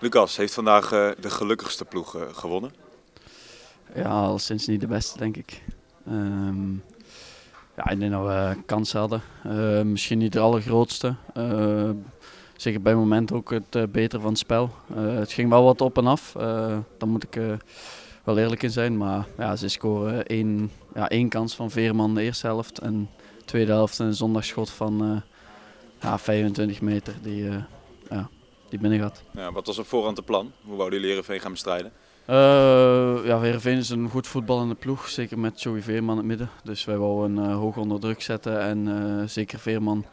Lucas heeft vandaag uh, de gelukkigste ploeg uh, gewonnen. Ja, al sinds niet de beste, denk ik. Um, ja, ik denk dat we kansen hadden. Uh, misschien niet de allergrootste. zeker bij het moment ook het beter van het spel. het ging wel wat op en af. daar moet ik wel eerlijk in zijn. Maar ja, ze scoren één, ja, één kans van Veerman de eerste helft. En de tweede helft een zondagschot van ja, 25 meter. Die, ja, die binnen gaat. Ja, wat was op voorhand de plan? Hoe wouden jullie Heerenveen gaan bestrijden? Uh, ja, is een goed voetballende ploeg, zeker met Joey Veerman in het midden. Dus wij wouden uh, hoog onder druk zetten en uh, zeker Veerman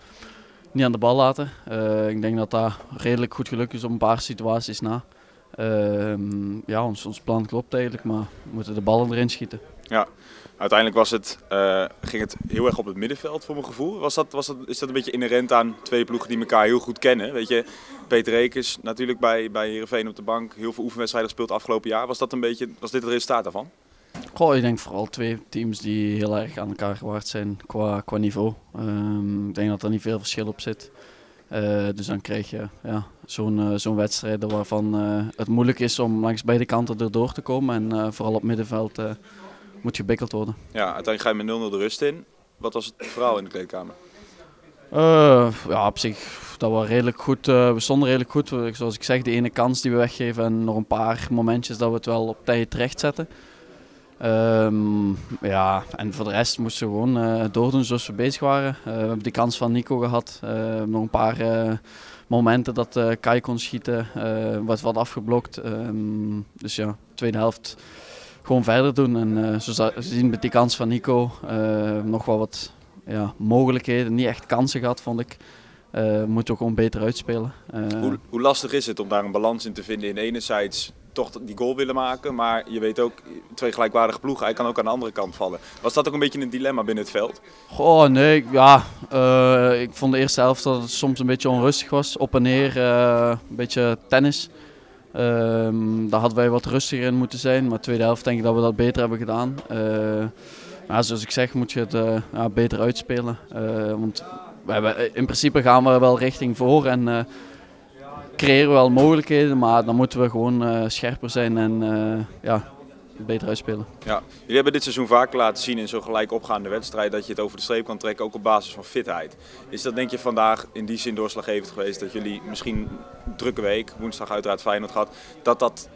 niet aan de bal laten. ik denk dat dat redelijk goed gelukt is op een paar situaties na. Ehm, ja, ons, ons plan klopt eigenlijk, maar we moeten de ballen erin schieten. Ja, uiteindelijk was het, uh, ging het heel erg op het middenveld voor mijn gevoel. Was dat, was dat, is dat een beetje inherent aan twee ploegen die elkaar heel goed kennen? Weet je, Peter Rekers natuurlijk bij, bij Heerenveen op de bank, heel veel oefenwedstrijden gespeeld afgelopen jaar. Was, dat een beetje, was dit het resultaat daarvan? Goh, ik denk vooral twee teams die heel erg aan elkaar gewaard zijn qua, qua niveau. Um, ik denk dat er niet veel verschil op zit. Uh, dus dan krijg je ja, zo'n uh, zo'n wedstrijd waarvan uh, het moeilijk is om langs beide kanten erdoor te komen. En vooral op middenveld moet gebikkeld worden. Ja, uiteindelijk ga je met 0-0 de rust in. Wat was het verhaal in de kleedkamer? Ja, op zich dat was redelijk goed. we stonden redelijk goed. Zoals ik zeg, de ene kans die we weggeven en nog een paar momentjes dat we het wel op tijd terecht zetten. Um, ja, en voor de rest moesten we gewoon uh, doordoen zoals we bezig waren. We hebben die kans van Nico gehad. Nog een paar momenten dat Kai kon schieten. wat wat afgeblokt. Um, dus ja, tweede helft gewoon verder doen. En we zien met die kans van Nico nog wel wat ja, mogelijkheden. Niet echt kansen gehad, vond ik. Uh, moet ook gewoon beter uitspelen. Hoe, hoe, lastig is het om daar een balans in te vinden in enerzijds toch die goal willen maken. Maar je weet ook, twee gelijkwaardige ploegen, hij kan ook aan de andere kant vallen. Was dat ook een beetje een dilemma binnen het veld? Goh, nee, ja. Uh, ik vond de eerste helft dat het soms een beetje onrustig was. Op en neer, een beetje tennis. Uh, daar hadden wij wat rustiger in moeten zijn. Maar de tweede helft denk ik dat we dat beter hebben gedaan. Maar zoals ik zeg, moet je het ja, beter uitspelen. want we hebben, in principe gaan we wel richting voor. En creëren wel mogelijkheden, maar dan moeten we gewoon scherper zijn en ja, beter uitspelen. Ja, jullie hebben dit seizoen vaak laten zien in zo'n gelijk opgaande wedstrijd dat je het over de streep kan trekken, ook op basis van fitheid. Is dat denk je vandaag in die zin doorslaggevend geweest dat jullie misschien drukke week, woensdag uiteraard Feyenoord gehad, dat dat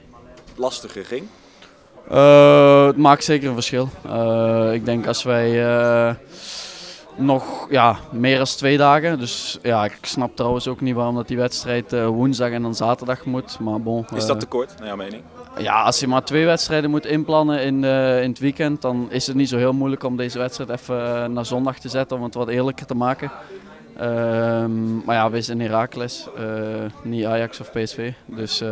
lastiger ging? Uh, het maakt zeker een verschil. ik denk als wij nog ja, meer dan twee dagen. Dus ja, ik snap trouwens ook niet waarom dat die wedstrijd woensdag en dan zaterdag moet. Maar bon, is dat te kort, naar jouw mening? Ja, als je maar twee wedstrijden moet inplannen in, in het weekend, dan is het niet zo heel moeilijk om deze wedstrijd even naar zondag te zetten om het wat eerlijker te maken. Ehm, maar ja, wij zijn Herakles, niet Ajax of PSV. Dus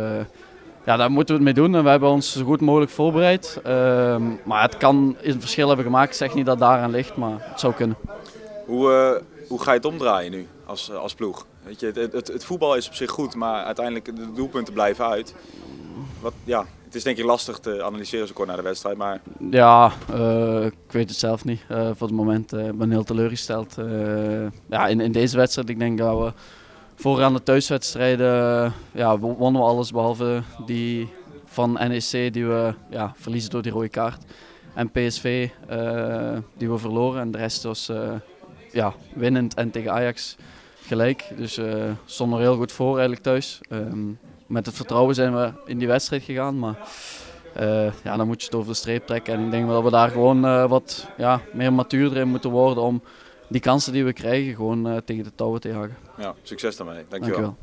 ja, daar moeten we het mee doen en we hebben ons zo goed mogelijk voorbereid. Ehm, maar het kan een verschil hebben gemaakt. Ik zeg niet dat daaraan ligt, maar het zou kunnen. Hoe, uh, hoe ga je het omdraaien nu als, als ploeg? Weet je, het, het, het, voetbal is op zich goed, maar uiteindelijk de doelpunten blijven uit. Wat, ja, het is denk ik lastig te analyseren zo kort naar de wedstrijd. Maar... Ja, uh, ik weet het zelf niet. Uh, voor het moment uh, ben heel teleurgesteld. ja, in, in deze wedstrijd, ik denk dat we vooraan de thuiswedstrijden ja, wonnen we alles behalve die van NEC die we ja, verliezen door die rode kaart. En PSV die we verloren en de rest was ja, winnend en tegen Ajax gelijk. Dus uh, stonden er heel goed voor eigenlijk thuis. Um, met het vertrouwen zijn we in die wedstrijd gegaan. Maar uh, ja, dan moet je het over de streep trekken. En ik denk dat we daar gewoon uh, wat ja, meer matuurder in moeten worden om die kansen die we krijgen gewoon tegen de touwen te jagen. Ja, succes daarmee. Dankjewel. Dankjewel.